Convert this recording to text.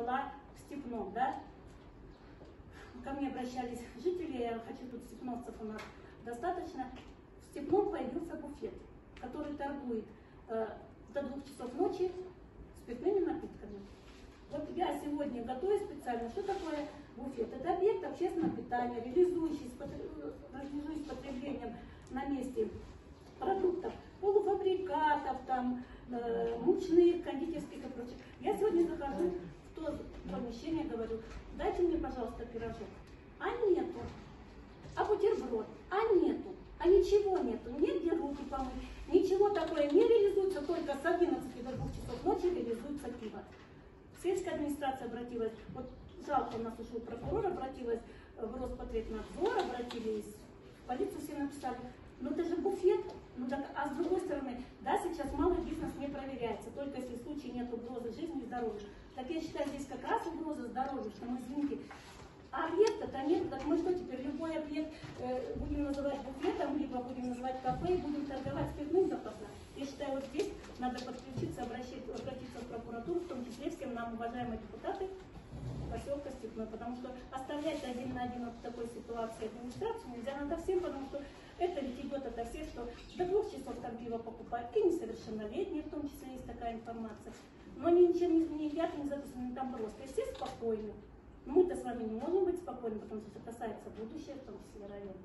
была в Степном, да? Ко мне обращались жители, я хочу тут степновцев у нас достаточно. В Степном появился буфет, который торгует э, до двух часов ночи спиртными напитками. Вот я сегодня готовлю специально, что такое буфет? Это объект общественного питания, реализующий реализующий с потреблением на месте продуктов, полуфабрикатов, там, э, мучных, кондитерских и прочее. Я сегодня захожу говорю, дайте мне, пожалуйста, пирожок. А нету. А бутерброд? А нету. А ничего нету. Негде руки помыть. Ничего такое не реализуется, только с 11 до 2 часов ночи реализуется пиво. Сельская администрация обратилась, вот жалко, у нас ушел прокурор, обратилась в Роспотребнадзор, обратились в полицию, все написали, ну это же буфет, ну так, а с другой стороны, да, сейчас малый бизнес не проверяется, только если в случае нет угрозы жизни и здоровью. Так я считаю, здесь как раз здоровью, что мы, извините, а объекта-то нет, так мы что теперь, любой объект э, будем называть буфетом, либо будем называть кафе и будем торговать спиртным запасом. Я считаю, вот здесь надо подключиться, обращаться, обратиться в прокуратуру, в том числе всем нам, уважаемые депутаты, поселка Степной, потому что оставлять один на один вот в такой ситуации администрацию нельзя, надо всем, потому что это ведь идет ото всех, что до двух часов там пиво покупают, и несовершеннолетние, в том числе есть такая информация. Но они ничем не, едят, не задушены там просто, и все спокойны. Мы-то с вами не можем быть спокойны, потому что это касается будущего, в том числе района.